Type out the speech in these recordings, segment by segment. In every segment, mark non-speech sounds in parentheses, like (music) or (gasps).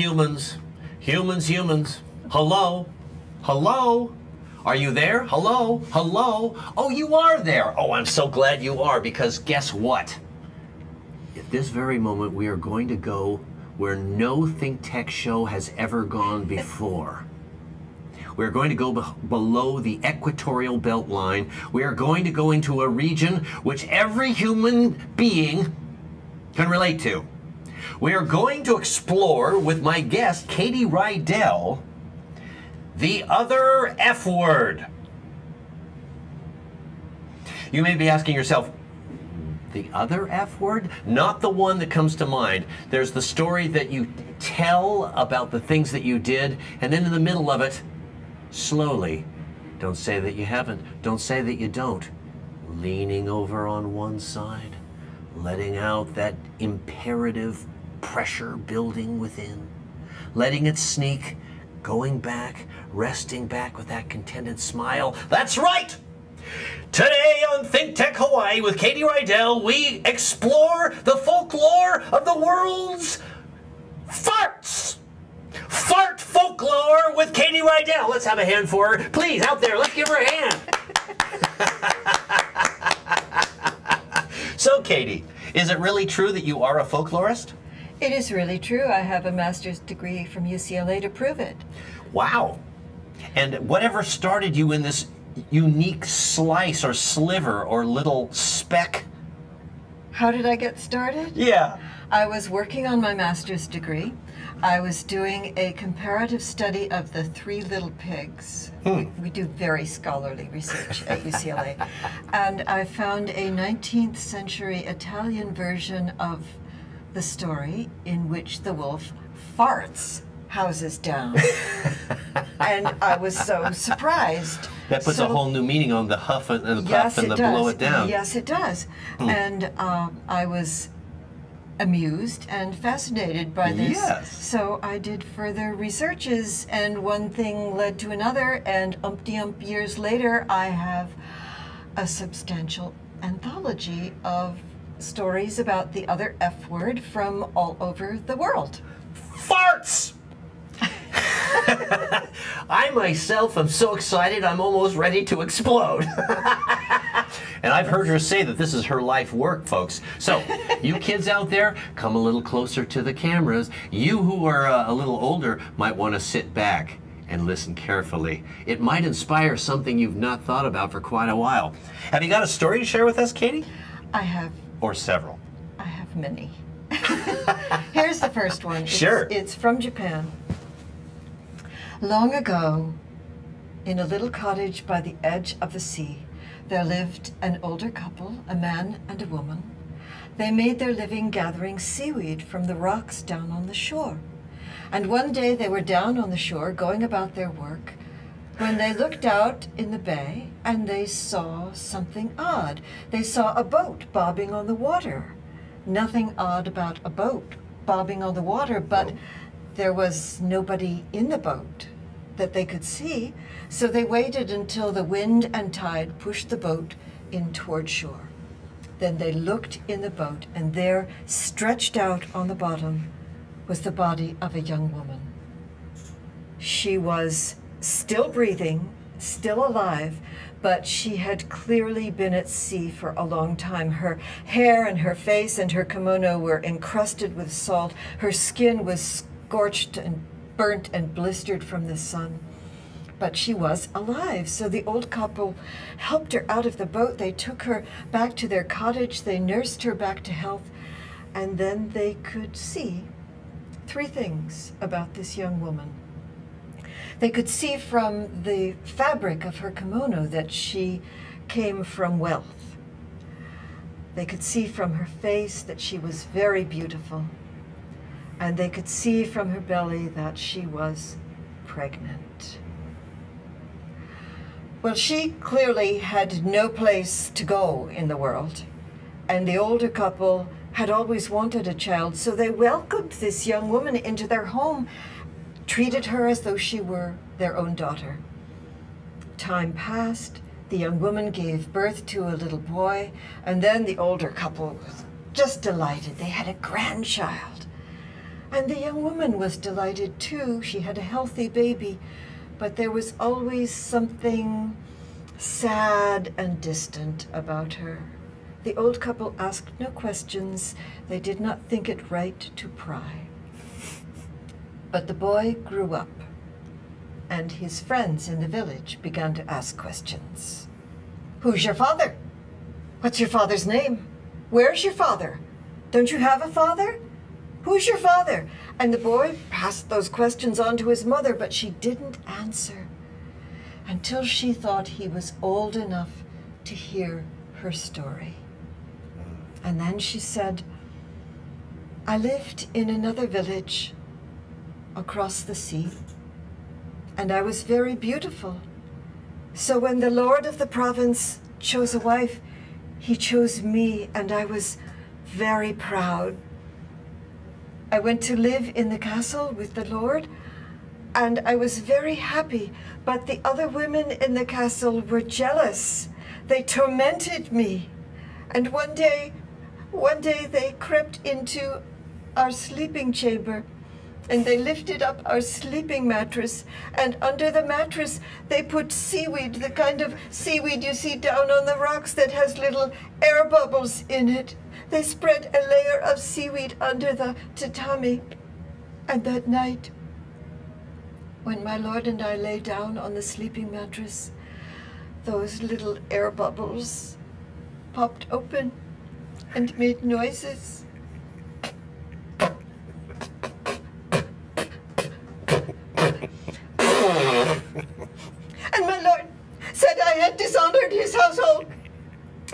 Humans, humans, humans. Hello, hello. Are you there? Hello, hello. Oh, you are there. Oh, I'm so glad you are because guess what? At this very moment, we are going to go where no Think Tech show has ever gone before. We're going to go be below the equatorial belt line. We are going to go into a region which every human being can relate to. We are going to explore with my guest, Katy Rydell, the other F word. You may be asking yourself, the other F word? Not the one that comes to mind. There's the story that you tell about the things that you did, and then in the middle of it, slowly, don't say that you haven't, don't say that you don't, leaning over on one side, letting out that imperative pressure building within, letting it sneak, going back, resting back with that contented smile. That's right! Today on Think Tech Hawaii with Katy Rydell, we explore the folklore of the world's farts. Fart folklore with Katy Rydell. Let's have a hand for her. Please, out there, let's give her a hand. (laughs) so, Katy, is it really true that you are a folklorist? It is really true. I have a master's degree from UCLA to prove it. Wow. And whatever started you in this unique slice or sliver or little speck? How did I get started? Yeah. I was working on my master's degree. I was doing a comparative study of the three little pigs. Hmm. We, we, do very scholarly research at UCLA. and I found a 19th century Italian version of the story in which the wolf farts houses down. (laughs) and I was so surprised. That puts so, a whole new meaning on the huff and the puff and the does. blow it down. Yes, it does. Hmm. And um, I was amused and fascinated by this. Yes. So I did further researches, and one thing led to another, and umpty ump years later, I have a substantial anthology of stories about the other F word from all over the world. Farts! I myself am so excited I'm almost ready to explode. (laughs) and I've heard her say that this is her life work, folks. So, you kids out there, come a little closer to the cameras. You who are uh, a little older might want to sit back and listen carefully. It might inspire something you've not thought about for quite a while. Have you got a story to share with us, Katy? I have. Or several? I have many. (laughs) Here's the first one. Sure. It's, it's from Japan. Long ago, in a little cottage by the edge of the sea, there lived an older couple, a man and a woman. They made their living gathering seaweed from the rocks down on the shore. And one day they were down on the shore going about their work when they looked out in the bay and they saw something odd. They saw a boat bobbing on the water. Nothing odd about a boat bobbing on the water, but there was nobody in the boat that they could see, so they waited until the wind and tide pushed the boat in toward shore. Then they looked in the boat, and there, stretched out on the bottom, was the body of a young woman. She was still breathing, still alive, but she had clearly been at sea for a long time. Her hair and her face and her kimono were encrusted with salt. Her skin was scorched and burnt and blistered from the sun. But she was alive, so the old couple helped her out of the boat. They took her back to their cottage, they nursed her back to health, and then they could see three things about this young woman. They could see from the fabric of her kimono that she came from wealth. They could see from her face that she was very beautiful and they could see from her belly that she was pregnant. Well, she clearly had no place to go in the world, and the older couple had always wanted a child, so they welcomed this young woman into their home, treated her as though she were their own daughter. Time passed, the young woman gave birth to a little boy, and then the older couple was just delighted. They had a grandchild. And the young woman was delighted too. She had a healthy baby, but there was always something sad and distant about her. The old couple asked no questions. They did not think it right to pry. But the boy grew up, and his friends in the village began to ask questions. Who's your father? What's your father's name? Where's your father? Don't you have a father? Who's your father? And the boy passed those questions on to his mother, but she didn't answer until she thought he was old enough to hear her story. And then she said, I lived in another village across the sea, and I was very beautiful. So when the lord of the province chose a wife, he chose me, and I was very proud. I went to live in the castle with the lord, and I was very happy. But the other women in the castle were jealous. They tormented me. And one day, one day they crept into our sleeping chamber and they lifted up our sleeping mattress and under the mattress they put seaweed the kind of seaweed you see down on the rocks that has little air bubbles in it they spread a layer of seaweed under the tatami. And that night when my lord and i lay down on the sleeping mattress those little air bubbles popped open and made noises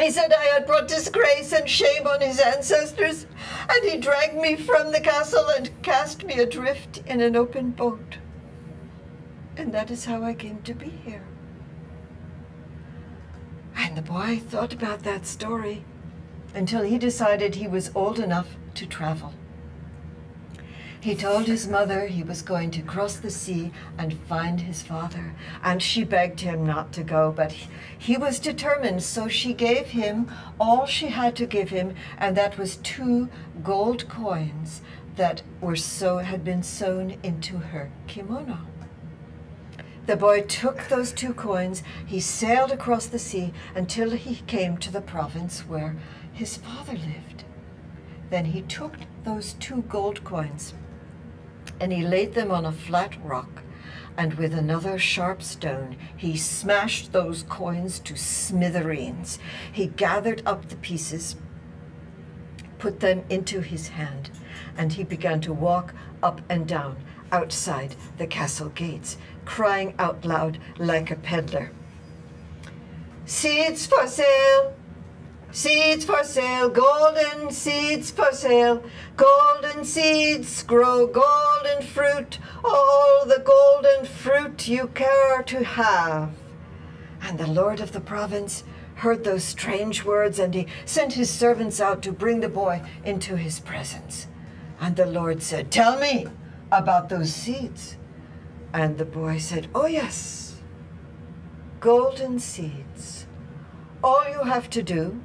He said I had brought disgrace and shame on his ancestors, and he dragged me from the castle and cast me adrift in an open boat. And that is how I came to be here. And the boy thought about that story until he decided he was old enough to travel. He told his mother he was going to cross the sea and find his father, and she begged him not to go, but he was determined, so she gave him all she had to give him, and that was two gold coins that were so had been sewn into her kimono. The boy took those two coins, he sailed across the sea until he came to the province where his father lived. Then he took those two gold coins and he laid them on a flat rock, and with another sharp stone he smashed those coins to smithereens. He gathered up the pieces, put them into his hand, and he began to walk up and down outside the castle gates, crying out loud like a peddler. Seeds for sale! Seeds for sale, golden seeds for sale. Golden seeds grow golden fruit, all the golden fruit you care to have. And the lord of the province heard those strange words, and he sent his servants out to bring the boy into his presence. And the Lord said, Tell me about those seeds. And the boy said, Oh, yes, golden seeds. All you have to do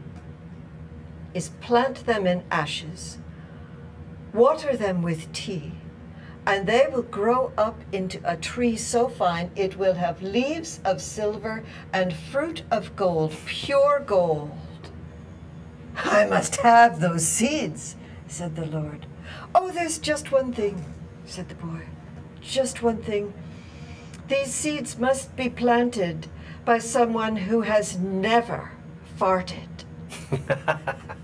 is plant them in ashes, water them with tea, and they will grow up into a tree so fine it will have leaves of silver and fruit of gold, pure gold. I must have those seeds, said the Lord. Oh, there's just one thing, said the boy. Just one thing. These seeds must be planted by someone who has never farted. (laughs)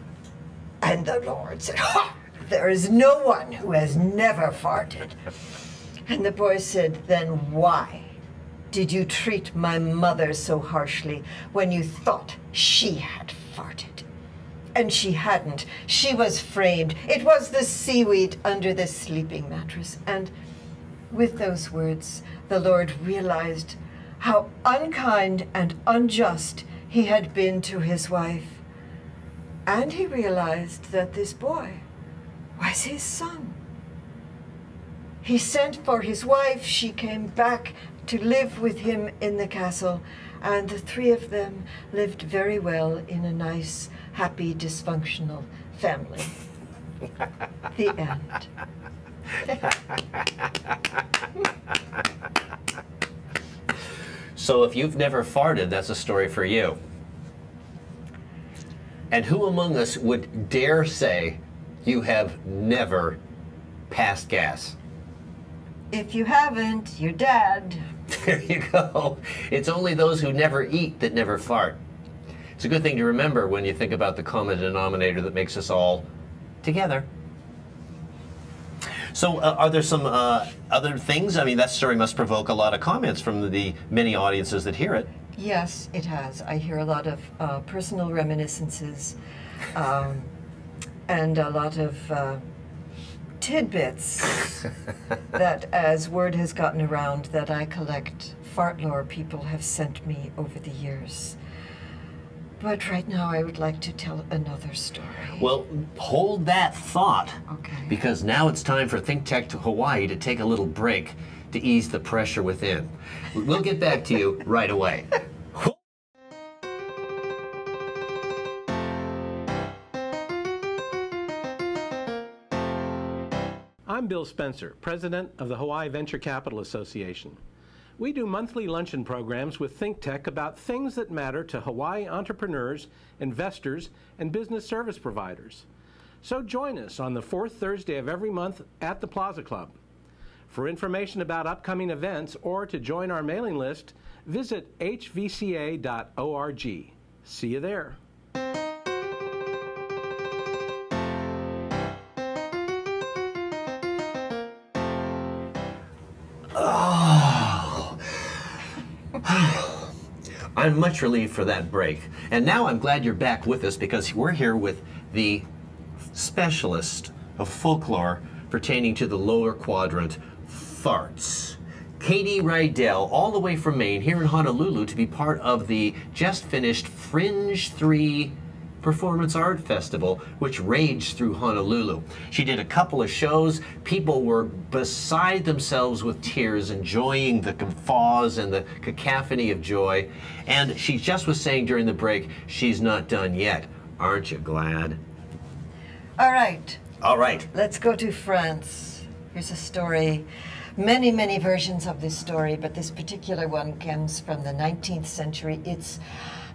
and the Lord said, ha! There is no one who has never farted. And the boy said, Then why did you treat my mother so harshly when you thought she had farted? And she hadn't. She was framed. It was the seaweed under the sleeping mattress. And with those words, the Lord realized how unkind and unjust he had been to his wife. And he realized that this boy was his son. He sent for his wife. She came back to live with him in the castle, and the three of them lived very well in a nice, happy, dysfunctional family. the end. So if you've never farted, that's a story for you. And who among us would dare say you have never passed gas? If you haven't, you're dead. (laughs) There you go. It's only those who never eat that never fart. It's a good thing to remember when you think about the common denominator that makes us all together. So, uh, are there some uh, other things? I mean, that story must provoke a lot of comments from the, the many audiences that hear it. Yes, it has. I hear a lot of uh, personal reminiscences um, and a lot of uh, tidbits (laughs) that, as word has gotten around, that I collect fart lore people have sent me over the years. But right now, I would like to tell another story. Well, hold that thought. Okay. Because now it's time for Think Tech to Hawaii to take a little break to ease the pressure within. We'll get back to you right away. I'm Bill Spencer, president of the Hawaii Venture Capital Association. We do monthly luncheon programs with ThinkTech about things that matter to Hawaii entrepreneurs, investors, and business service providers. So join us on the fourth Thursday of every month at the Plaza Club. For information about upcoming events or to join our mailing list, visit hvca.org. See you there. (sighs) I'm much relieved for that break. And now I'm glad you're back with us because we're here with the specialist of folklore pertaining to the lower quadrant farts. Katy Rydell, all the way from Maine, here in Honolulu, to be part of the just finished Fringe 3 Performance Art Festival, which raged through Honolulu. She did a couple of shows. People were beside themselves with tears, enjoying the guffaws and the cacophony of joy. And she just was saying during the break, she's not done yet. Aren't you glad? All right, All right. let's go to France. Here's a story. Many, many versions of this story, but this particular one comes from the 19th century. It's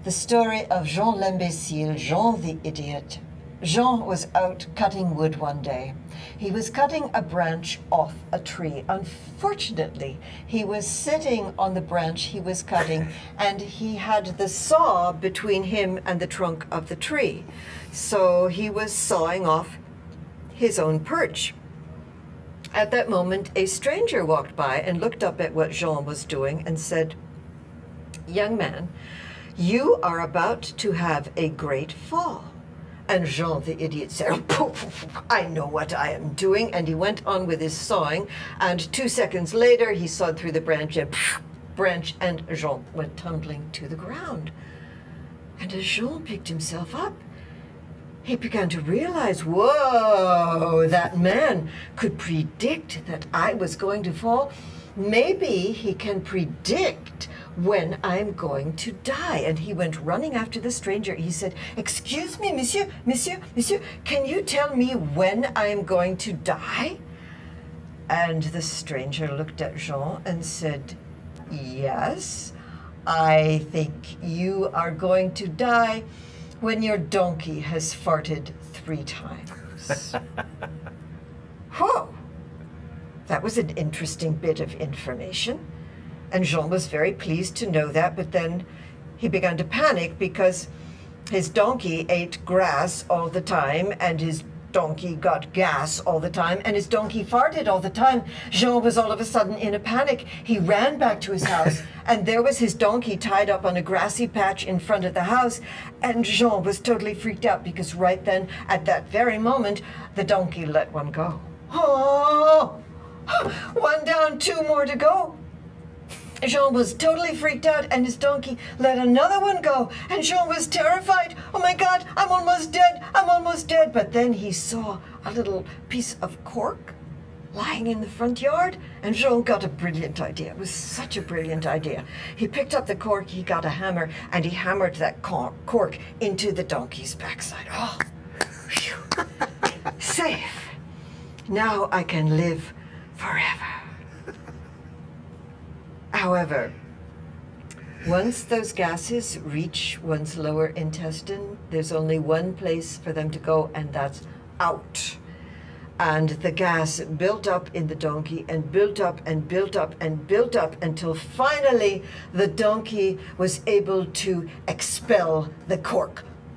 the story of Jean l'imbécile, Jean the idiot. Jean was out cutting wood one day. He was cutting a branch off a tree. Unfortunately, he was sitting on the branch he was cutting and he had the saw between him and the trunk of the tree. So he was sawing off his own perch. At that moment, a stranger walked by and looked up at what Jean was doing and said, Young man, you are about to have a great fall. And Jean the idiot said, oh, I know what I am doing. And he went on with his sawing. And two seconds later, he sawed through the branch and branch, and Jean went tumbling to the ground. And as Jean picked himself up, he began to realize, whoa, that man could predict that I was going to fall. Maybe he can predict when I'm going to die. And he went running after the stranger. He said, Excuse me, monsieur, monsieur, monsieur, can you tell me when I'm going to die? And the stranger looked at Jean and said, Yes, I think you are going to die when your donkey has farted three times. (laughs) Whoa! That was an interesting bit of information. And Jean was very pleased to know that, but then he began to panic because his donkey ate grass all the time and his donkey got gas all the time and his donkey farted all the time. Jean was all of a sudden in a panic. He ran back to his house (laughs) and there was his donkey tied up on a grassy patch in front of the house. And Jean was totally freaked out because right then, at that very moment, the donkey let one go. Oh! (gasps) One down, two more to go. Jean was totally freaked out, and his donkey let another one go. And Jean was terrified. Oh my God, I'm almost dead. I'm almost dead. But then he saw a little piece of cork lying in the front yard, and Jean got a brilliant idea. It was such a brilliant idea. He picked up the cork, he got a hammer, and he hammered that cork into the donkey's backside. Oh, phew. (laughs) safe. Now I can live forever. However, once those gases reach one's lower intestine, there's only one place for them to go, and that's out. And the gas built up in the donkey and built up and built up and built up until finally the donkey was able to expel the cork. (laughs)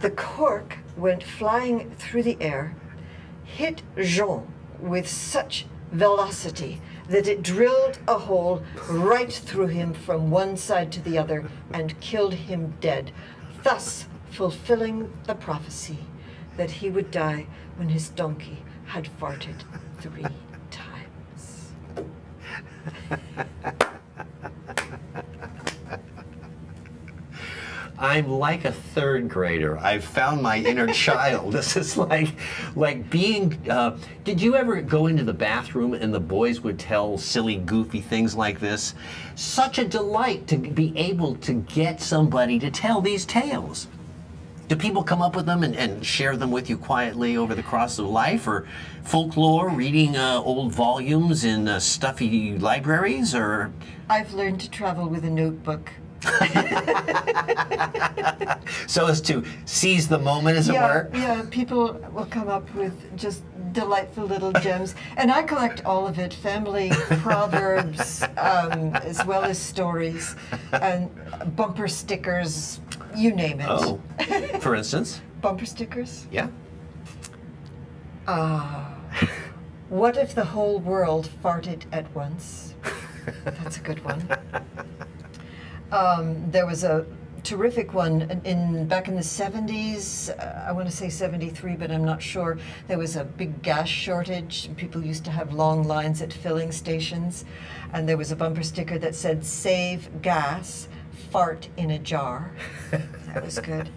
the cork went flying through the air, hit Jean with such velocity that it drilled a hole right through him from one side to the other and killed him dead, thus fulfilling the prophecy that he would die when his donkey had farted three (laughs) times. I'm like a third grader. I've found my inner (laughs) child. This is like, like being. Uh, did you ever go into the bathroom and the boys would tell silly, goofy things like this? Such a delight to be able to get somebody to tell these tales. Do people come up with them and, and share them with you quietly over the course of life, or folklore, reading uh, old volumes in uh, stuffy libraries, or? I've learned to travel with a notebook. (laughs) so as to seize the moment, as yeah, it were. Yeah, people will come up with just delightful little gems, and I collect all of it: family (laughs) proverbs, um, as well as stories, and bumper stickers, you name it. Oh, (laughs) for instance. bumper stickers. Yeah. Ah. what if the whole world farted at once? That's a good one. Um, there was a terrific one in, in back in the 70s. Uh, I want to say 73, but I'm not sure. There was a big gas shortage. People used to have long lines at filling stations, and there was a bumper sticker that said "Save gas." Fart in a jar. (laughs) that was good.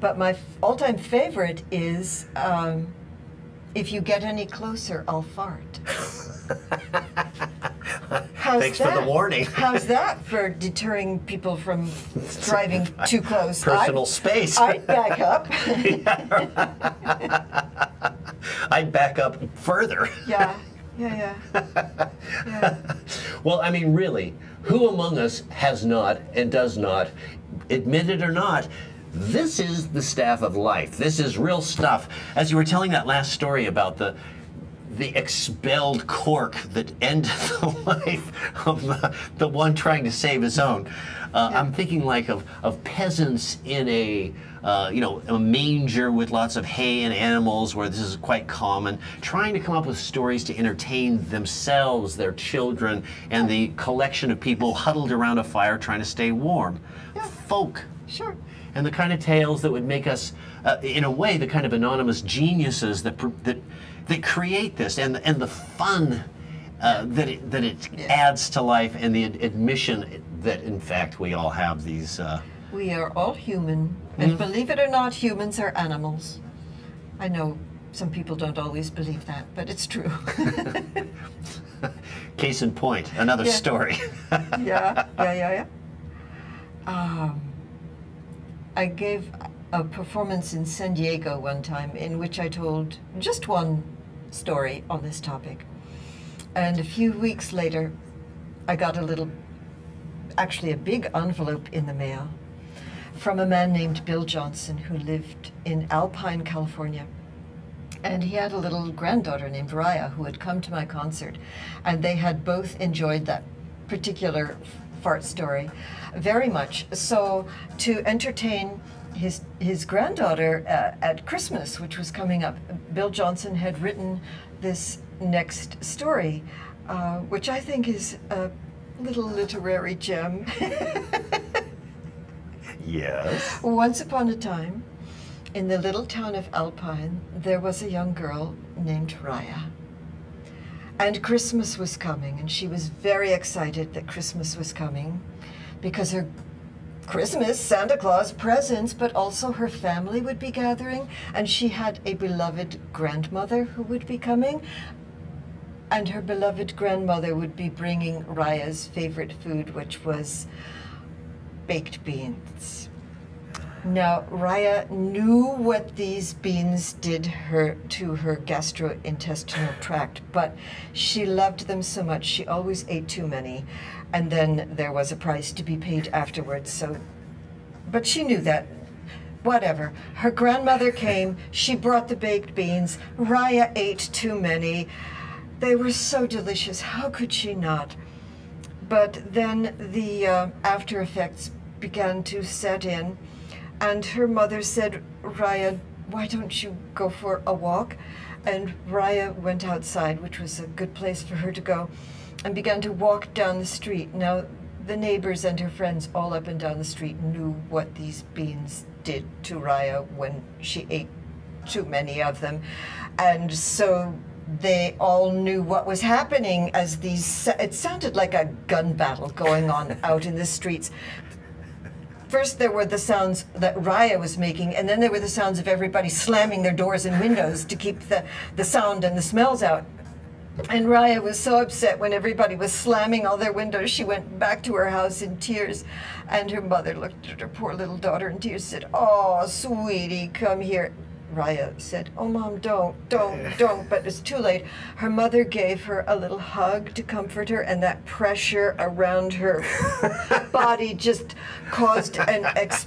But my f- all-time favorite is um, if you get any closer, I'll fart. (laughs) How's Thanks for the warning. (laughs) How's that for deterring people from driving (laughs) too close? Personal I'd- space. I'd back up. (laughs) I'd back up further. yeah, yeah, yeah. yeah. Well, I mean, really, who among us has not and does not, admit it or not, this is the staff of life. This is real stuff. As you were telling that last story about the the expelled cork that ended (laughs) the life of the, the one trying to save his own. Uh, I'm thinking like of, of peasants in a uh, you know a manger with lots of hay and animals where this is quite common, trying to come up with stories to entertain themselves, their children, and the collection of people huddled around a fire trying to stay warm. Folk Sure. and the kind of tales that would make us, uh, in a way, the kind of anonymous geniuses that that that create this, and and the fun uh, that it, that it adds to life, and the admission that in fact we all have these. Uh, We are all human, and believe it or not, humans are animals. I know some people don't always believe that, but it's true. (laughs) case in point, another Yeah. story. yeah, (laughs) yeah, yeah, yeah. Um, I gave a performance in San Diego one time in which I told just one story on this topic. And a few weeks later, I got a little, actually a big envelope in the mail from a man named Bill Johnson who lived in Alpine, California. And he had a little granddaughter named Raya who had come to my concert. And they had both enjoyed that particular fart story very much. So to entertain his, his granddaughter uh, at Christmas, which was coming up, Bill Johnson had written this next story, uh, which I think is a little literary gem. (laughs) yes. Once upon a time, in the little town of Alpine, there was a young girl named Raya. And Christmas was coming, and she was very excited that Christmas was coming because her Christmas, Santa Claus presents, but also her family would be gathering, and she had a beloved grandmother who would be coming. And her beloved grandmother would be bringing Raya's favorite food, which was baked beans. Now, Raya knew what these beans did her to her gastrointestinal tract, but she loved them so much she always ate too many, and then there was a price to be paid afterwards. So, but she knew that. Whatever. Her grandmother came. She brought the baked beans. Raya ate too many. They were so delicious. How could she not? But then the uh, after effects began to set in and her mother said, Raya, why don't you go for a walk? And Raya went outside, which was a good place for her to go, and began to walk down the street. Now, the neighbors and her friends all up and down the street knew what these beans did to Raya when she ate too many of them. And so they all knew what was happening as these, it sounded like a gun battle going on (laughs) out in the streets first there were the sounds that Raya was making, and then there were the sounds of everybody slamming their doors and windows to keep the, the sound and the smells out. And Raya was so upset when everybody was slamming all their windows. She went back to her house in tears. And her mother looked at her poor little daughter in tears said, Oh, sweetie, come here. Raya said, Oh, Mom, don't, don't, don't. But it's too late. Her mother gave her a little hug to comfort her, and that pressure around her (laughs) body just caused an ex-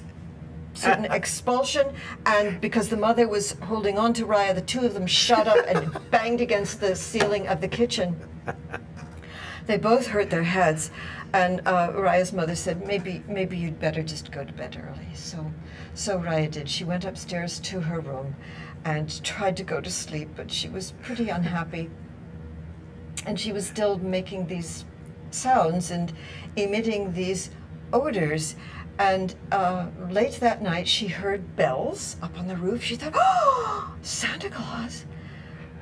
certain (laughs) expulsion. And because the mother was holding on to Raya, the two of them shot up and (laughs) banged against the ceiling of the kitchen. They both hurt their heads. And uh, Raya's mother said, maybe, maybe you'd better just go to bed early. So so Raya did. She went upstairs to her room and tried to go to sleep, but she was pretty unhappy. And she was still making these sounds and emitting these odors. And uh, late that night, she heard bells up on the roof. She thought, oh, Santa Claus.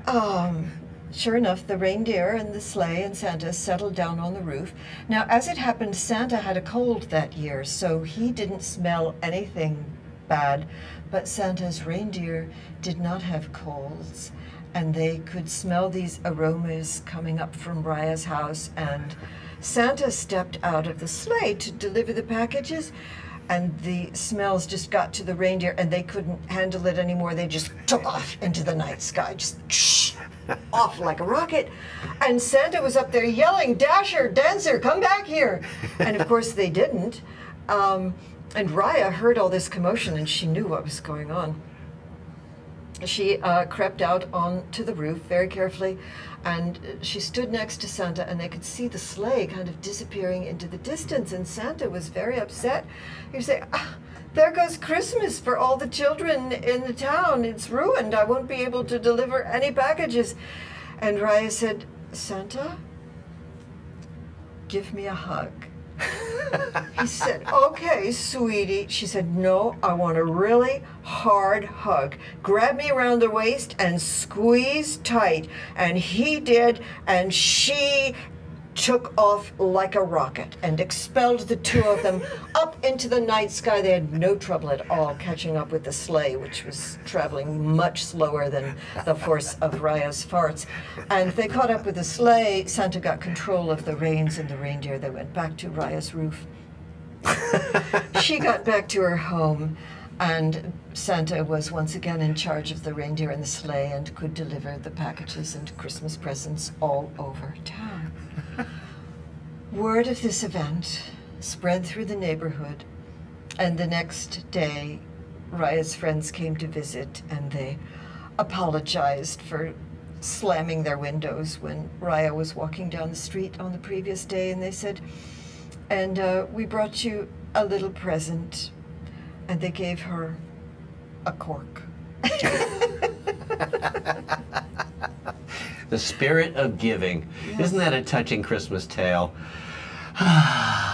Um, Sure enough, the reindeer and the sleigh and Santa settled down on the roof. Now, as it happened, Santa had a cold that year, so he didn't smell anything bad, but Santa's reindeer did not have colds, and they could smell these aromas coming up from Raya's house. And Santa stepped out of the sleigh to deliver the packages, and the smells just got to the reindeer, and they couldn't handle it anymore. They just took off into the night sky, just shh, off like a rocket. And Santa was up there yelling, Dasher, Dancer, come back here. And of course, they didn't. Um, and Raya heard all this commotion and she knew what was going on. She uh, crept out onto the roof very carefully and she stood next to Santa and they could see the sleigh kind of disappearing into the distance and Santa was very upset. He said, ah, there goes Christmas for all the children in the town. It's ruined. I won't be able to deliver any packages. And Raya said, Santa, give me a hug he said, okay, sweetie. She said, no, I want a really hard hug. Grab me around the waist and squeeze tight. And he did, and she took off like a rocket and expelled the two of them (laughs) up into the night sky. They had no trouble at all catching up with the sleigh, which was traveling much slower than the force of Raya's farts. And they caught up with the sleigh. Santa got control of the reins and the reindeer. They went back to Raya's roof. (laughs) she got back to her home and Santa was once again in charge of the reindeer and the sleigh and could deliver the packages and Christmas presents all over town. (laughs) Word of this event spread through the neighborhood, and the next day, Raya's friends came to visit and they apologized for slamming their windows when Raya was walking down the street on the previous day, and they said, and uh, we brought you a little present and they gave her a cork. (laughs) (laughs) the spirit of giving. Yes. Isn't that a touching Christmas tale? (sighs)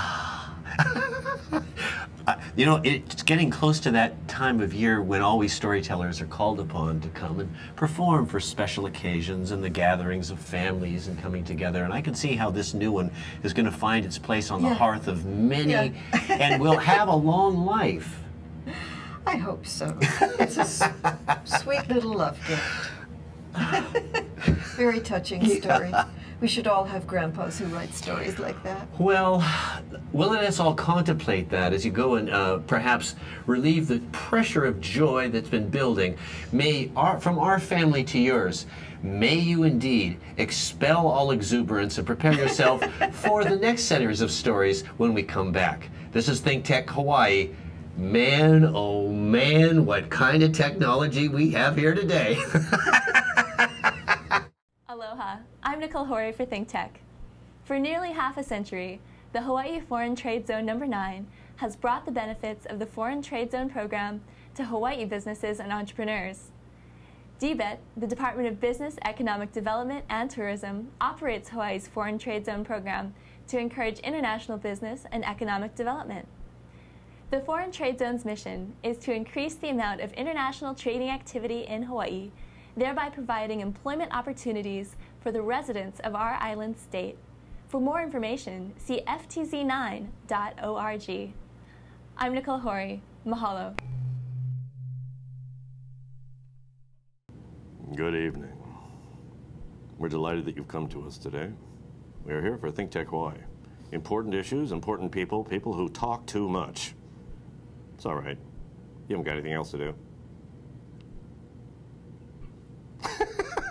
Uh, you know, it's getting close to that time of year when always storytellers are called upon to come and perform for special occasions and the gatherings of families and coming together. And I can see how this new one is going to find its place on yeah. the hearth of many yeah. (laughs) and will have a long life. I hope so. It's a sweet little love gift. (laughs) Very touching story. Yeah. We should all have grandpas who write stories like that. Well, will let us all contemplate that as you go and uh, perhaps relieve the pressure of joy that's been building. May our, from our family to yours, may you indeed expel all exuberance and prepare yourself (laughs) for the next series of stories when we come back. This is Think Tech Hawaii. Man, oh man, what kind of technology we have here today. (laughs) I'm Nicole Horry for ThinkTech. For nearly half a century, the Hawaii Foreign Trade Zone Number 9 has brought the benefits of the Foreign Trade Zone program to Hawaii businesses and entrepreneurs. DBET, the Department of Business, Economic Development and Tourism, operates Hawaii's Foreign Trade Zone program to encourage international business and economic development. The Foreign Trade Zone's mission is to increase the amount of international trading activity in Hawaii, thereby providing employment opportunities for the residents of our island state. For more information, see ftz9.org. I'm Nicole Hori. Mahalo. Good evening. We're delighted that you've come to us today. We are here for Think Tech Hawaii. Important issues, important people, people who talk too much. It's all right. You haven't got anything else to do. (laughs)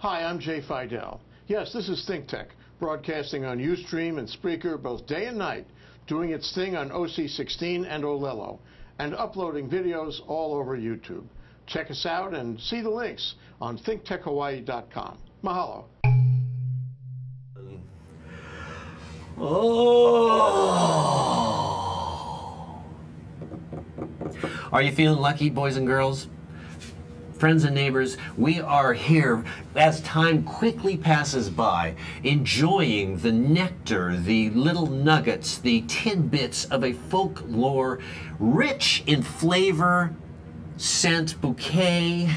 Hi, I'm Jay Fidel. Yes, this is ThinkTech, broadcasting on Ustream and Spreaker both day and night, doing its thing on OC16 and Olelo, and uploading videos all over YouTube. Check us out and see the links on thinktechhawaii.com. Mahalo. Oh. Are you feeling lucky, boys and girls? Friends and neighbors, we are here as time quickly passes by, enjoying the nectar, the little nuggets, the tidbits of a folklore rich in flavor, scent, bouquet.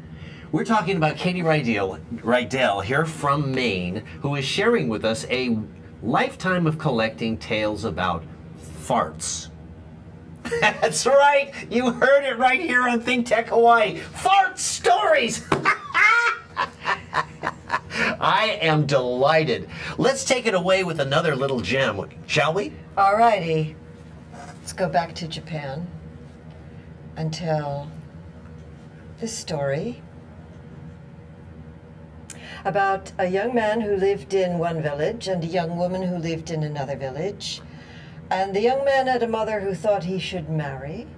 (laughs) We're talking about Katy Rydell, Rydell here from Maine, who is sharing with us a lifetime of collecting tales about farts. (laughs) That's right. You heard it right here on Think Tech Hawaii. Fart stories. (laughs) I am delighted. Let's take it away with another little gem, shall we? All righty. Let's go back to Japan and tell this story about a young man who lived in one village and a young woman who lived in another village. And the young man had a mother who thought he should marry,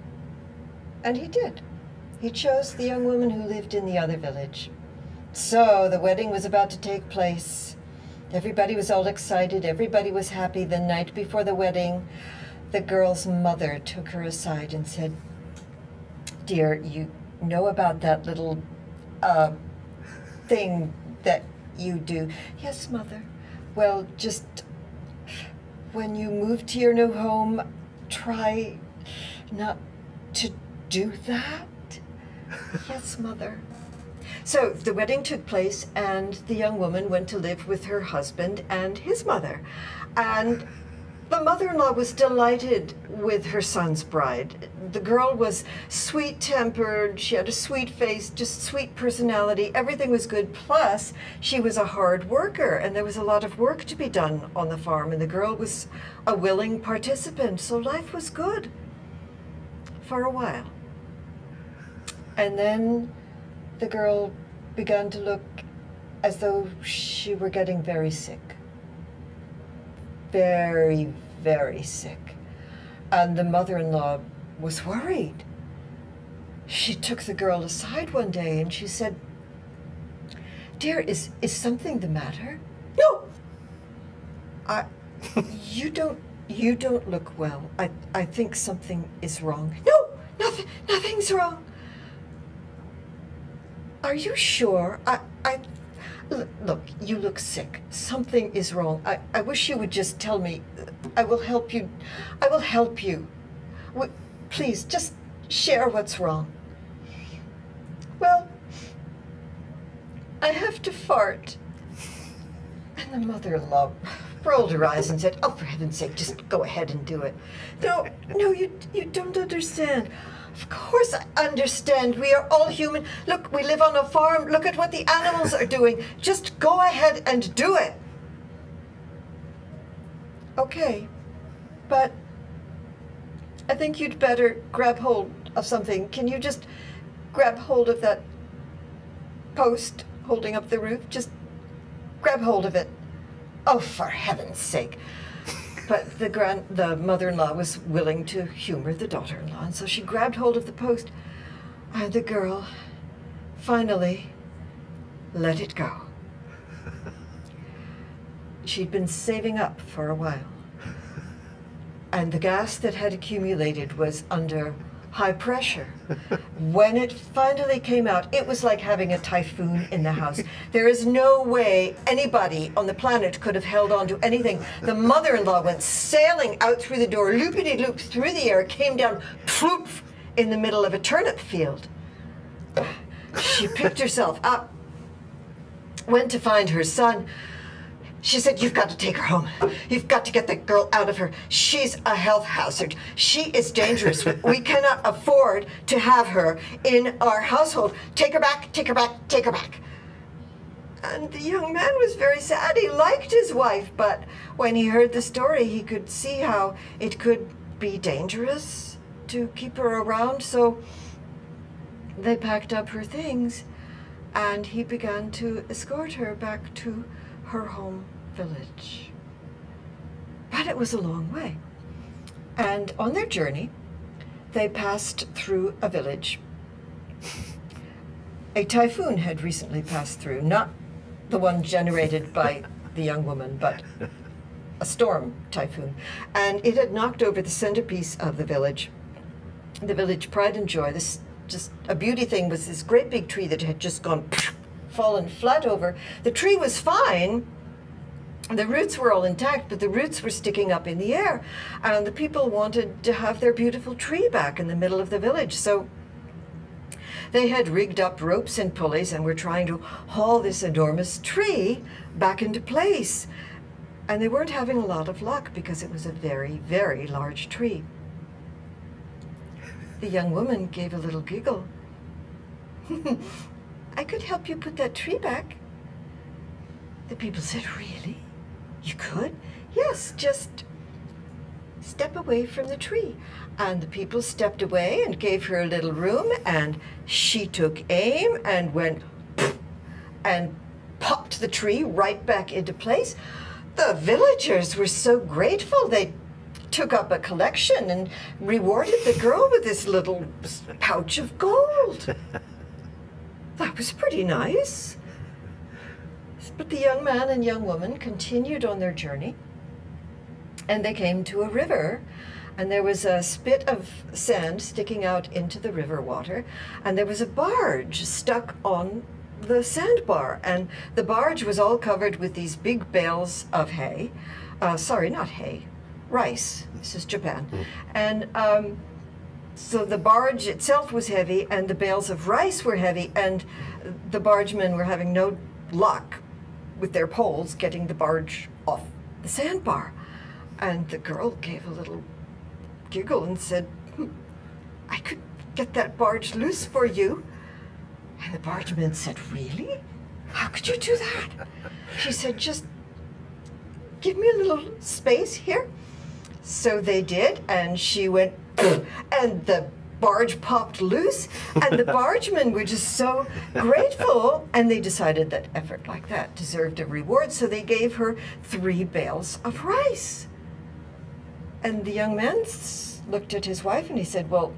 and he did. He chose the young woman who lived in the other village. So the wedding was about to take place. Everybody was all excited, everybody was happy. The night before the wedding, the girl's mother took her aside and said, Dear, you know about that little uh, thing that you do? Yes, mother. Well, just when you move to your new home, try not to do that? (laughs) yes, mother. So the wedding took place, and the young woman went to live with her husband and his mother. And the mother in law was delighted with her son's bride. The girl was sweet tempered, she had a sweet face, just sweet personality. Everything was good. Plus, she was a hard worker, and there was a lot of work to be done on the farm, and the girl was a willing participant, so life was good for a while. And then the girl began to look as though she were getting very sick very, very sick. And the mother in law was worried. She took the girl aside one day and she said, Dear, is, is something the matter? No! I, (laughs) you don't, you don't look well. I, I think something is wrong. No, nothing, nothing's wrong. Are you sure? I, I Look, you look sick. Something is wrong. I, I wish you would just tell me. I will help you. I will help you. please, just share what's wrong. Well, I have to fart. And the mother-in-law rolled her eyes and said, "Oh, for heaven's sake, just go ahead and do it." No, no, you you don't understand. Of course I understand. We are all human. Look, we live on a farm. Look at what the animals are doing. Just go ahead and do it. Okay, but I think you'd better grab hold of something. Can you just grab hold of that post holding up the roof? Just grab hold of it. Oh, for heaven's sake. But the grand, the mother-in-law was willing to humor the daughter-in-law, and so she grabbed hold of the post, and the girl finally let it go. (laughs) She'd been saving up for a while, and the gas that had accumulated was under high pressure. when it finally came out, it was like having a typhoon in the house. There is no way anybody on the planet could have held on to anything. The mother-in-law went sailing out through the door, loopity-loop through the air, came down, ploof, in the middle of a turnip field. She picked herself up, went to find her son, she said, You've got to take her home. You've got to get that girl out of her. She's a health hazard. She is dangerous. (laughs) we cannot afford to have her in our household. Take her back, take her back, take her back. And the young man was very sad. He liked his wife, but when he heard the story, he could see how it could be dangerous to keep her around. So they packed up her things and he began to escort her back to her home village. But it was a long way. And on their journey, they passed through a village. A typhoon had recently passed through, not the one generated by the young woman, but a storm typhoon. And it had knocked over the centerpiece of the village. The village pride and joy, this just a beauty thing was this great big tree that had just gone fallen flat over. The tree was fine, the roots were all intact, but the roots were sticking up in the air. And the people wanted to have their beautiful tree back in the middle of the village. So they had rigged up ropes and pulleys and were trying to haul this enormous tree back into place. And they weren't having a lot of luck because it was a very, very large tree. The young woman gave a little giggle. (laughs) I could help you put that tree back. The people said, Really? You could? Yes, just step away from the tree. And the people stepped away and gave her a little room, and she took aim and went and popped the tree right back into place. The villagers were so grateful. They took up a collection and rewarded the girl with this little pouch of gold. (laughs) that was pretty nice. But the young man and young woman continued on their journey, and they came to a river, and there was a spit of sand sticking out into the river water, and there was a barge stuck on the sandbar, and the barge was all covered with these big bales of hay. Uh, sorry, not hay, rice. This is Japan. Mm. And um, so the barge itself was heavy, and the bales of rice were heavy, and the bargemen were having no luck with their poles getting the barge off the sandbar. And the girl gave a little giggle and said, hmm, I could get that barge loose for you. And the bargeman said, Really? How could you do that? She said, Just give me a little space here. So they did, and she went, (clears throat) and the barge popped loose, and the (laughs) bargemen were just so grateful, and they decided that effort like that deserved a reward, so they gave her three bales of rice. And the young man looked at his wife and he said, Well,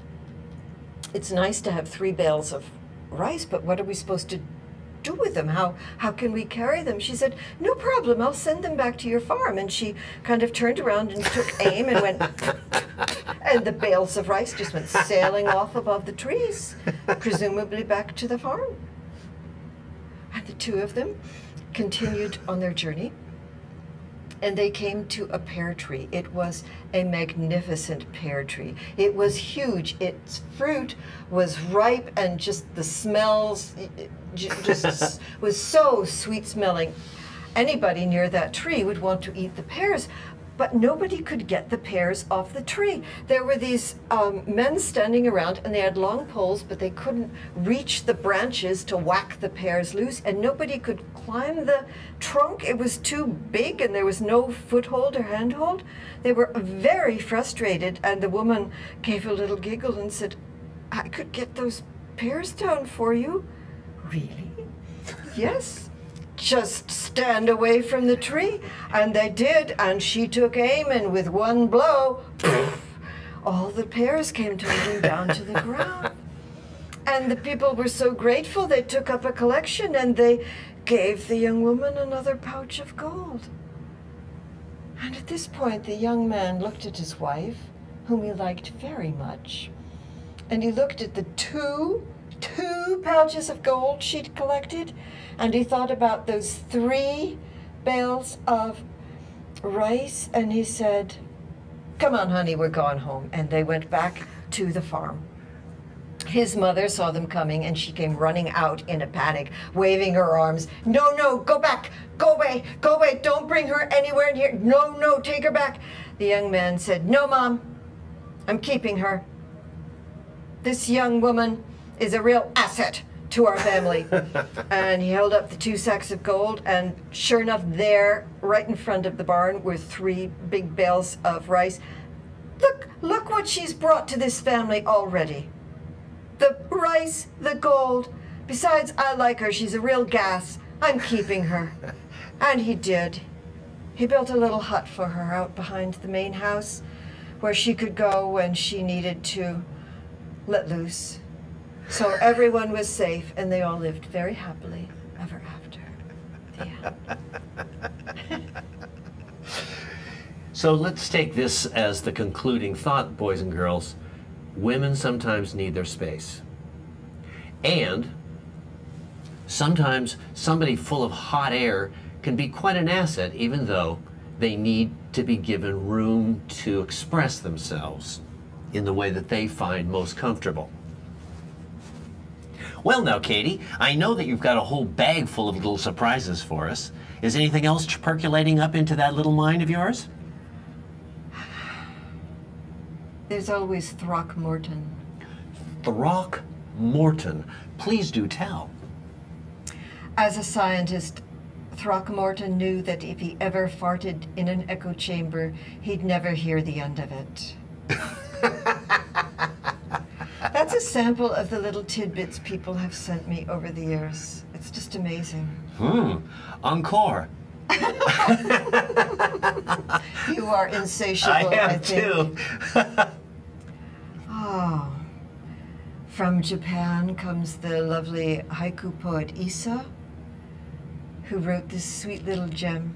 it's nice to have three bales of rice, but what are we supposed to do with them? How, how can we carry them? She said, no problem, I'll send them back to your farm. And she kind of turned around and took aim and went, (laughs) and the bales of rice just went sailing off above the trees, presumably back to the farm. And the two of them continued on their journey and they came to a pear tree. It was a magnificent pear tree. It was huge. Its fruit was ripe and just the smells just (laughs) was so sweet smelling. anybody near that tree would want to eat the pears. But nobody could get the pears off the tree. There were these um, men standing around, and they had long poles, but they couldn't reach the branches to whack the pears loose, and nobody could climb the trunk. It was too big, and there was no foothold or handhold. They were very frustrated, and the woman gave a little giggle and said, I could get those pears down for you. Really? yes. Just stand away from the tree. And they did, and she took aim, and with one blow, all the pears came tumbling down to the (laughs) ground. And the people were so grateful, they took up a collection and they gave the young woman another pouch of gold. And at this point, the young man looked at his wife, whom he liked very much, and he looked at the two, two pouches of gold she'd collected, and he thought about those three bales of rice, and he said, Come on, honey, we're going home. And they went back to the farm. His mother saw them coming and she came running out in a panic, waving her arms. No, no, go back, go away, go away, don't bring her anywhere in here. No, no, take her back. The young man said, No, Mom, I'm keeping her. This young woman is a real asset to our family. (laughs) and he held up the two sacks of gold, and sure enough, there, right in front of the barn, were three big bales of rice. Look, look what she's brought to this family already. The rice, the gold. Besides, I like her. She's a real gas. I'm keeping her. (laughs) And he did. He built a little hut for her out behind the main house where she could go when she needed to let loose. So everyone was safe and they all lived very happily ever after. So let's take this as the concluding thought, boys and girls. Women sometimes need their space. And sometimes somebody full of hot air can be quite an asset, even though they need to be given room to express themselves in the way that they find most comfortable. Well, now, Katy, I know that you've got a whole bag full of little surprises for us. Is anything else percolating up into that little mind of yours? There's always Throckmorton. Throckmorton. Please do tell. As a scientist, Throckmorton knew that if he ever farted in an echo chamber, he'd never hear the end of it. (laughs) That's a sample of the little tidbits people have sent me over the years. It's just amazing. Hmm. Encore. You are insatiable, I I, am think. too. (laughs) Oh. From Japan comes the lovely haiku poet Issa, who wrote this sweet little gem.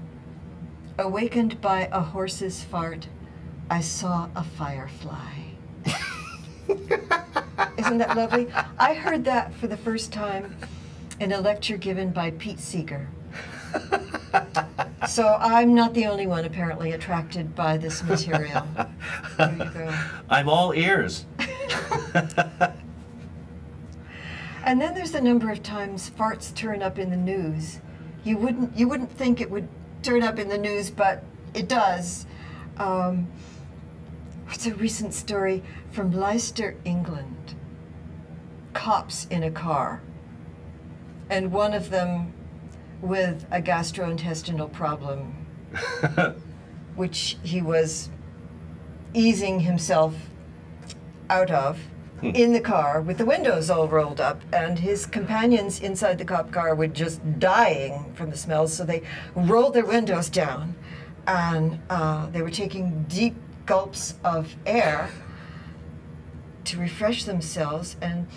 Awakened by a horse's fart, I saw a firefly. (laughs) Isn't that lovely? I heard that for the first time in a lecture given by Pete Seeger. So I'm not the only one apparently attracted by this material. There you go. I'm all ears. And then there's the number of times farts turn up in the news. You wouldn't you wouldn't think it would turn up in the news, but it does. Um, what's a recent story from Leicester, England? Cops in a car, and one of them with a gastrointestinal problem, (laughs) which he was easing himself out of in the car with the windows all rolled up and his companions inside the cop car were just dying from the smells so they rolled their windows down and uh, they were taking deep gulps of air to refresh themselves and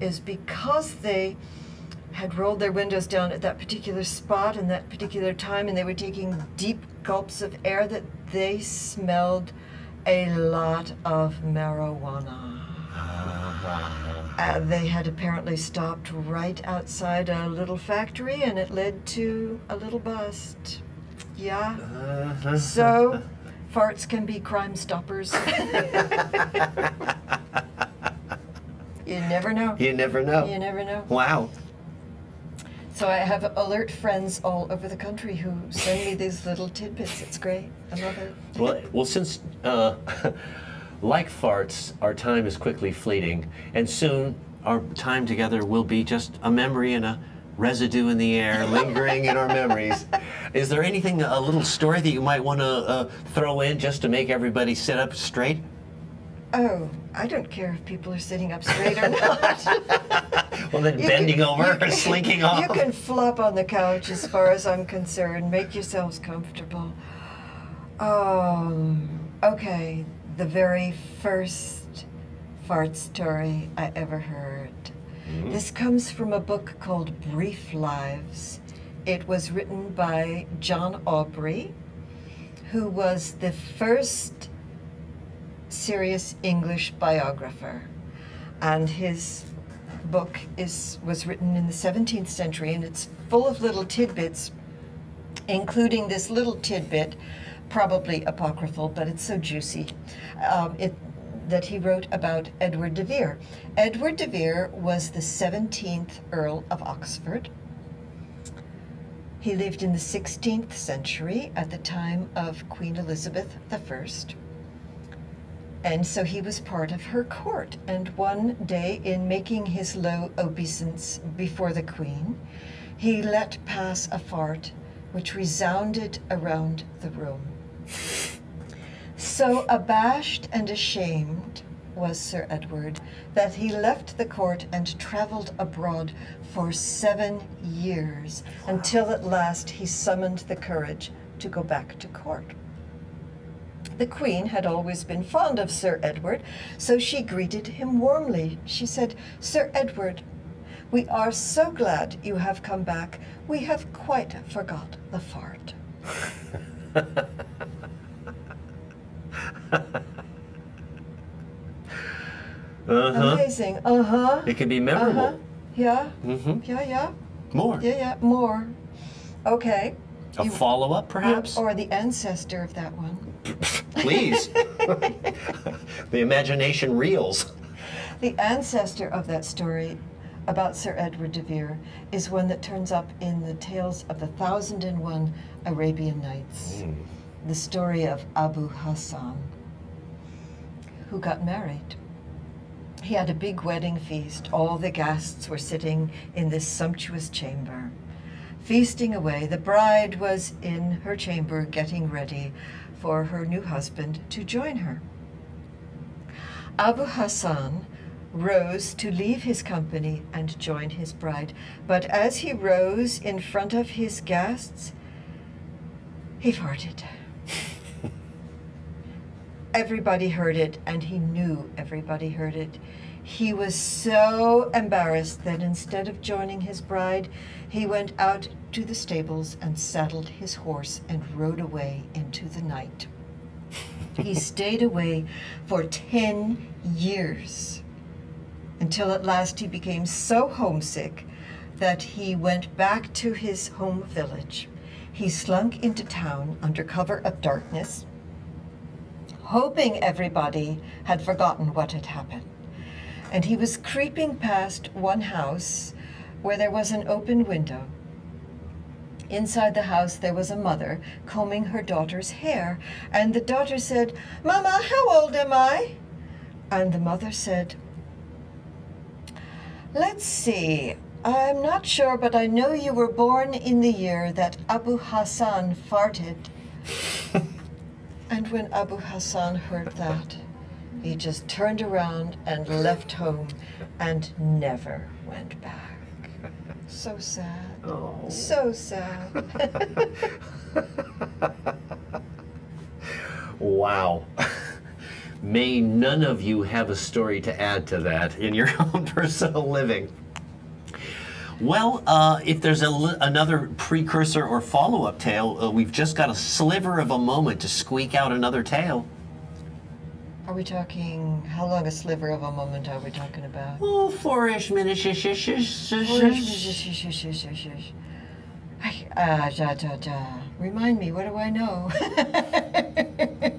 is because they had rolled their windows down at that particular spot and that particular time and they were taking deep gulps of air that they smelled a lot of marijuana. Uh, they had apparently stopped right outside a little factory and it led to a little bust. Yeah. So, farts can be crime stoppers. you never know. You never know. You never know. Wow. So I have alert friends all over the country who send me these little tidbits. It's great. I love it. Well, well, since uh, (laughs) like farts, our time is quickly fleeting, and soon our time together will be just a memory and a residue in the air, (laughs) lingering in our memories. Is there anything, a little story that you might want to uh, throw in just to make everybody sit up straight? Oh, I don't care if people are sitting up straight or not. (laughs) Well, then You bending can- over or slinking off. You can flop on the couch as far as I'm concerned. Make yourselves comfortable. Um, okay, the very first fart story I ever heard. This comes from a book called Brief Lives. It was written by John Aubrey, who was the first serious English biographer. And his book is was written in the 17th century and it's full of little tidbits including this little tidbit probably apocryphal but it's so juicy um, it, that he wrote about edward de vere edward de vere was the 17th earl of oxford he lived in the 16th century at the time of queen elizabeth i and so he was part of her court. And one day, in making his low obeisance before the queen, he let pass a fart which resounded around the room. So abashed and ashamed was Sir Edward that he left the court and traveled abroad for seven years until at last he summoned the courage to go back to court. The Queen had always been fond of Sir Edward, so she greeted him warmly. She said, Sir Edward, we are so glad you have come back. We have quite forgot the fart. (laughs) Uh-huh. Amazing. Uh huh. It can be memorable. Uh memorable. huh. Yeah. Mm-hmm. Yeah, yeah. More. Yeah, yeah. More. Okay. A You- follow-up, perhaps? Or the ancestor of that one. (laughs) Please. (laughs) the imagination reels. The ancestor of that story about Sir Edward de Vere is one that turns up in the tales of the Thousand and One Arabian Nights. The story of Abu Hassan, who got married. He had a big wedding feast. All the guests were sitting in this sumptuous chamber. Feasting away, the bride was in her chamber getting ready for her new husband to join her. Abu Hassan rose to leave his company and join his bride, but as he rose in front of his guests, he farted. (laughs) everybody heard it, and he knew everybody heard it. He was so embarrassed that instead of joining his bride, he went out to the stables and saddled his horse and rode away into the night. he (laughs) stayed away for 10 years until at last he became so homesick that he went back to his home village. He slunk into town under cover of darkness, hoping everybody had forgotten what had happened. And he was creeping past one house where there was an open window. Inside the house, there was a mother combing her daughter's hair, and the daughter said, Mama, how old am I? And the mother said, Let's see. I'm not sure, but I know you were born in the year that Abu Hassan farted. (laughs) and when Abu Hassan heard that, he just turned around and left home and never went back. So sad. Oh. So sad. (laughs) Wow. May none of you have a story to add to that in your (laughs) own personal living. Well, uh, if there's a another precursor or follow up tale, uh, we've just got a sliver of a moment to squeak out another tale. Are we talking, how long a sliver of a moment are we talking about? Oh, four-ish minutes. Shush, shush, shush, shush, shush. Ah, ja, ja, ja. Remind me, what do I know? (laughs)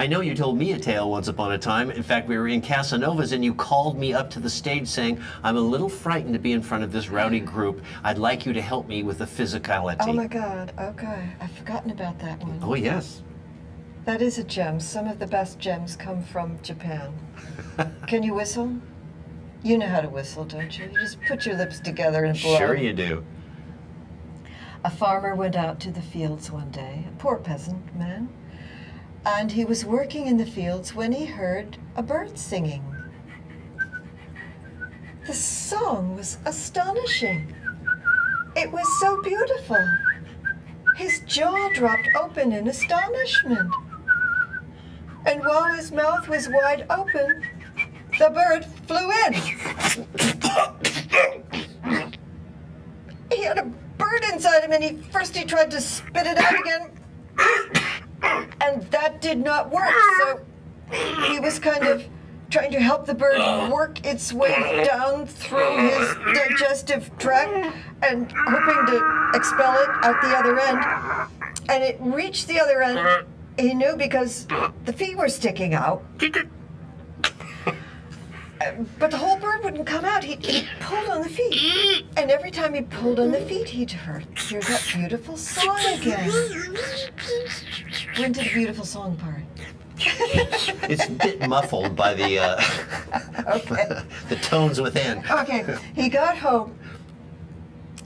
I know you told me a tale once upon a time. In fact, we were in Casanovas and you called me up to the stage saying, I'm a little frightened to be in front of this rowdy (gasps) group. I'd like you to help me with the physicality. Oh my God. Okay, I've forgotten about that one. Oh, yes. That is a gem. Some of the best gems come from Japan. (laughs) Can you whistle? You know how to whistle, don't you? You just put your lips together and blow. Sure you do. A farmer went out to the fields one day, a poor peasant man, and he was working in the fields when he heard a bird singing. The song was astonishing. It was so beautiful. His jaw dropped open in astonishment. And while his mouth was wide open, the bird flew in. He had a bird inside him, and he first he tried to spit it out again, and that did not work. So he was kind of trying to help the bird work its way down through his digestive tract and hoping to expel it out the other end. And it reached the other end. He knew because the feet were sticking out. But the whole bird wouldn't come out. He, he pulled on the feet. And every time he pulled on the feet, he'd hear, hear that beautiful song again. We're into the beautiful song part. (laughs) It's a bit muffled by the uh, (laughs) Okay. (laughs) the tones within. Okay. He got home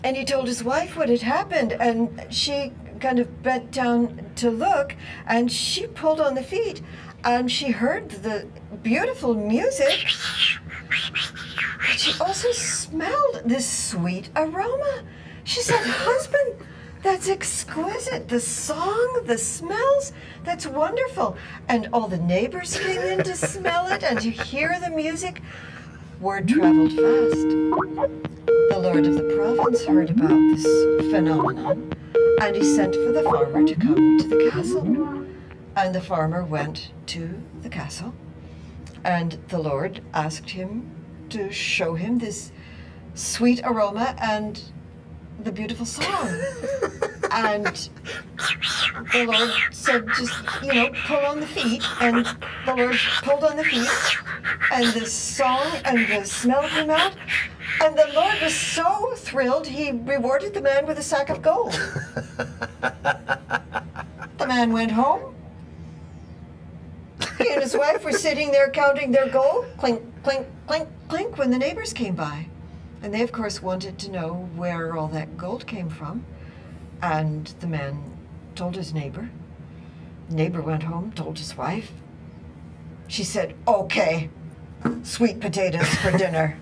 and he told his wife what had happened. And she kind of bent down to look and she pulled on the feet and she heard the beautiful music. She also smelled this sweet aroma. She said, Husband, that's exquisite. The song, the smells, that's wonderful. And all the neighbors came in to smell it and to hear the music. Word traveled fast. The lord of the province heard about this phenomenon and he sent for the farmer to come to the castle. And the farmer went to the castle and the Lord asked him to show him this sweet aroma and the beautiful song. (laughs) and the Lord said, just, you know, pull on the feet. And the Lord pulled on the feet. And the song and the smell came out. And the Lord was so thrilled, he rewarded the man with a sack of gold. (laughs) the man went home. His wife were sitting there counting their gold, clink, clink, clink, clink, when the neighbors came by. And they, of course, wanted to know where all that gold came from. And the man told his neighbor. The Neighbor went home, told his wife. She said, Okay, sweet potatoes for dinner.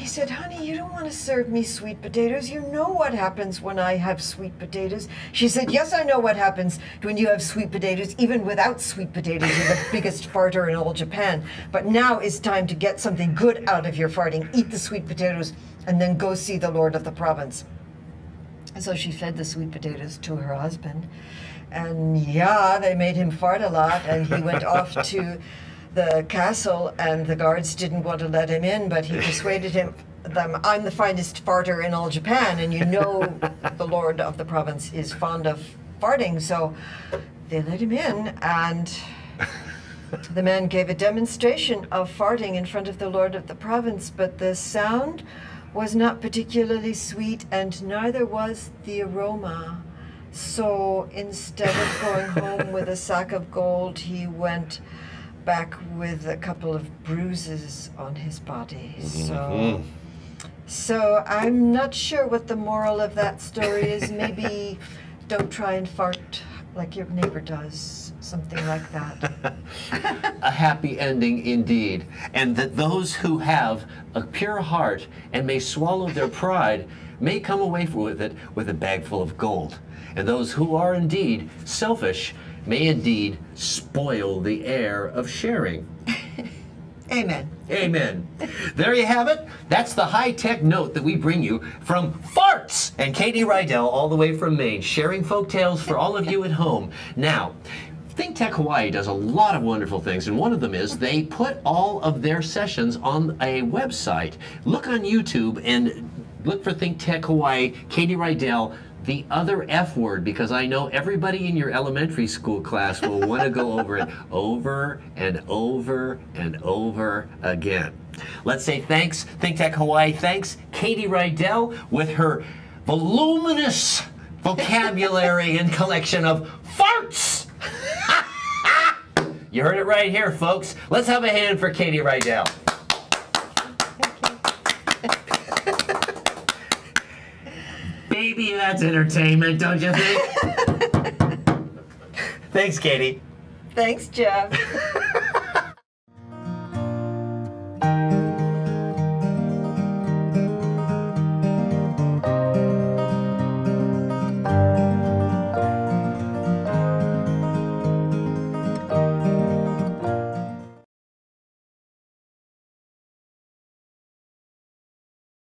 He said, Honey, you don't want to serve me sweet potatoes. You know what happens when I have sweet potatoes. She said, Yes, I know what happens when you have sweet potatoes. Even without sweet potatoes, you're the (laughs) biggest farter in all Japan. But now it's time to get something good out of your farting. Eat the sweet potatoes and then go see the Lord of the province. So she fed the sweet potatoes to her husband. And yeah, they made him fart a lot, and he went off to (laughs) the castle, and the guards didn't want to let him in, but he persuaded him them I'm the finest farter in all Japan, and you know the lord of the province is fond of farting, so they let him in, and the man gave a demonstration of farting in front of the lord of the province, but the sound was not particularly sweet, and neither was the aroma. So instead of going home with a sack of gold, he went back with a couple of bruises on his body. So, mm-hmm. so I'm not sure what the moral of that story is. (laughs) Maybe don't try and fart like your neighbor does, something like that. (laughs) a happy ending indeed. And that those who have a pure heart and may swallow their pride may come away with it with a bag full of gold. And those who are indeed selfish may indeed spoil the air of sharing. (laughs) Amen. Amen. There you have it. That's the high tech note that we bring you from Farts and Katy Rydell, all the way from Maine, sharing folk tales for all of you at home. Now, Think Tech Hawaii does a lot of wonderful things, and one of them is they put all of their sessions on a website. Look on YouTube and look for Think Tech Hawaii, Katy Rydell. The other F word because I know everybody in your elementary school class will (laughs) want to go over it over and over and over again. Let's say thanks, Think Tech Hawaii. Thanks, Katy Rydell, with her voluminous vocabulary and collection of farts. (laughs) you heard it right here, folks. Let's have a hand for Katy Rydell. Baby, that's entertainment, don't you think? (laughs) Thanks, Katy. Thanks, Jeff. (laughs)